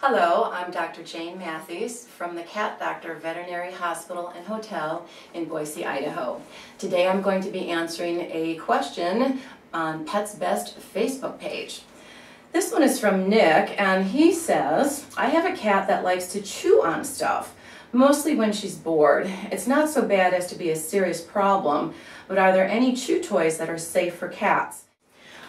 Hello, I'm Dr. Jane Matthews from the Cat Doctor Veterinary Hospital and Hotel in Boise, Idaho. Today I'm going to be answering a question on Pets Best Facebook page. This one is from Nick and he says, I have a cat that likes to chew on stuff, mostly when she's bored. It's not so bad as to be a serious problem, but are there any chew toys that are safe for cats?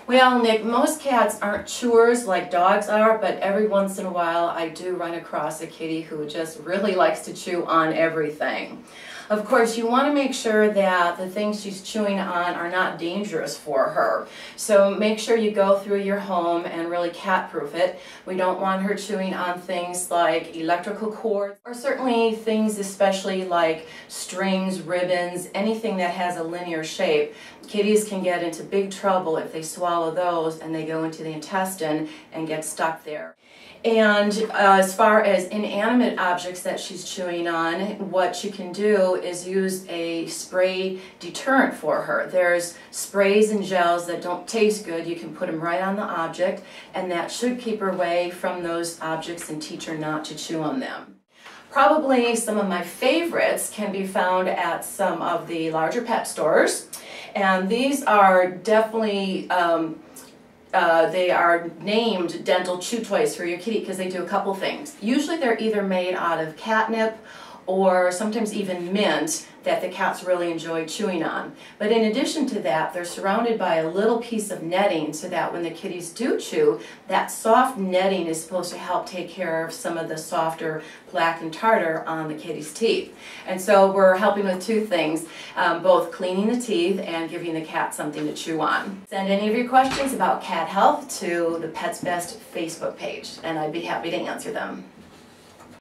Well, Nick, most cats aren't chewers like dogs are, but every once in a while I do run across a kitty who just really likes to chew on everything. Of course, you want to make sure that the things she's chewing on are not dangerous for her. So make sure you go through your home and really cat-proof it. We don't want her chewing on things like electrical cords, or certainly things especially like strings, ribbons, anything that has a linear shape. Kitties can get into big trouble if they swallow those and they go into the intestine and get stuck there. And uh, as far as inanimate objects that she's chewing on, what you can do is use a spray deterrent for her. There's sprays and gels that don't taste good. You can put them right on the object, and that should keep her away from those objects and teach her not to chew on them. Probably some of my favorites can be found at some of the larger pet stores. And these are definitely um, uh, they are named dental chew toys for your kitty because they do a couple things. Usually they're either made out of catnip or sometimes even mint that the cats really enjoy chewing on. But in addition to that, they're surrounded by a little piece of netting so that when the kitties do chew, that soft netting is supposed to help take care of some of the softer plaque and tartar on the kitty's teeth. And so we're helping with two things, um, both cleaning the teeth and giving the cat something to chew on. Send any of your questions about cat health to the Pets Best Facebook page, and I'd be happy to answer them.